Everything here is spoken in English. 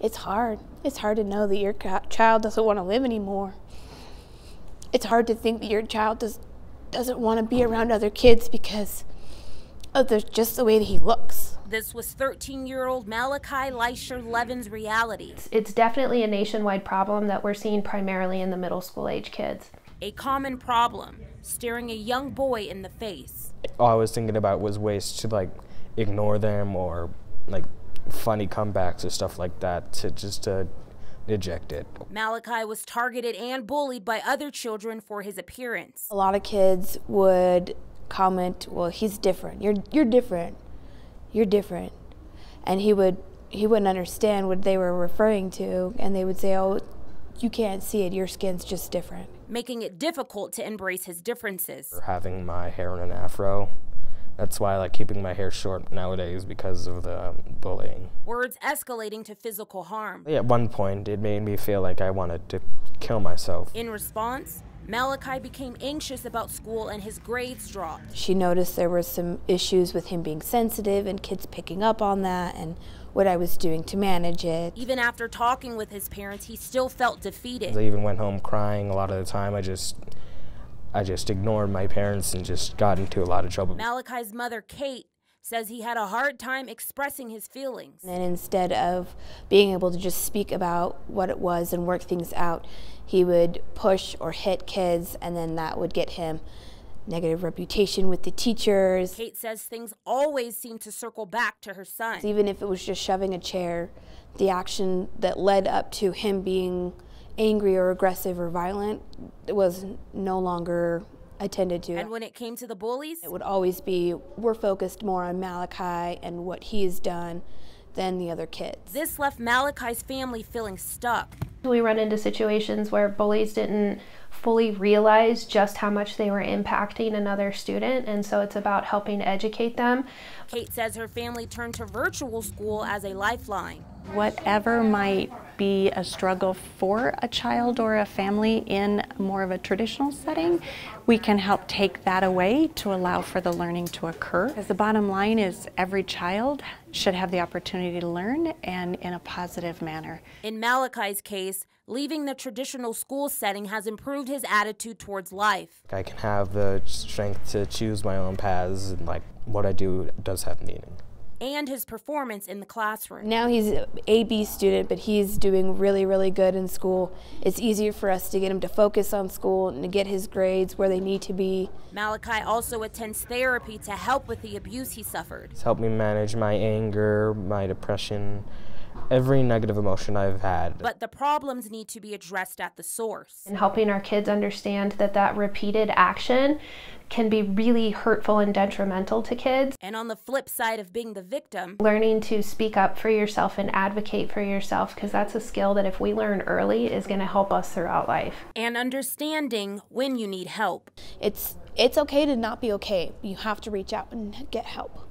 It's hard. It's hard to know that your child doesn't want to live anymore. It's hard to think that your child does, doesn't want to be around other kids because of the, just the way that he looks. This was 13 year old Malaki Leisher Levin's reality. It's definitely a nationwide problem that we're seeing primarily in the middle school age kids. A common problem, staring a young boy in the face. All I was thinking about was ways to like ignore them or like funny comebacks or stuff like that to just to eject it. Malaki was targeted and bullied by other children for his appearance. A lot of kids would comment, "Well, he's different. You're you're different. You're different." And he would he wouldn't understand what they were referring to and they would say, "Oh, you can't see it. Your skin's just different." Making it difficult to embrace his differences. Having my hair in an afro that's why I like keeping my hair short nowadays because of the um, bullying. Words escalating to physical harm. At one point, it made me feel like I wanted to kill myself. In response, Malaki became anxious about school and his grades dropped. She noticed there were some issues with him being sensitive and kids picking up on that and what I was doing to manage it. Even after talking with his parents, he still felt defeated. I even went home crying a lot of the time. I just I just ignored my parents and just got into a lot of trouble. Malaki's mother, Kate, says he had a hard time expressing his feelings. And instead of being able to just speak about what it was and work things out, he would push or hit kids, and then that would get him negative reputation with the teachers. Kate says things always seem to circle back to her son. Even if it was just shoving a chair, the action that led up to him being angry or aggressive or violent was no longer attended to. And when it came to the bullies? It would always be we're focused more on Malaki and what he's done than the other kids. This left Malaki's family feeling stuck. We run into situations where bullies didn't fully realize just how much they were impacting another student, and so it's about helping educate them. Kate says her family turned to virtual school as a lifeline. Whatever might be a struggle for a child or a family in more of a traditional setting, we can help take that away to allow for the learning to occur. Because the bottom line is every child should have the opportunity to learn and in a positive manner. In Malaki's case, leaving the traditional school setting has improved his attitude towards life. I can have the strength to choose my own paths and like what I do does have meaning and his performance in the classroom. Now he's an AB student, but he's doing really, really good in school. It's easier for us to get him to focus on school and to get his grades where they need to be. Malaki also attends therapy to help with the abuse he suffered. It's helped me manage my anger, my depression, every negative emotion I've had. But the problems need to be addressed at the source. And helping our kids understand that that repeated action can be really hurtful and detrimental to kids. And on the flip side of being the victim, learning to speak up for yourself and advocate for yourself because that's a skill that if we learn early is going to help us throughout life. And understanding when you need help. It's it's okay to not be okay. You have to reach out and get help.